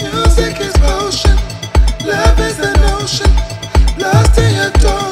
Music is motion, love is the notion, lost in your door.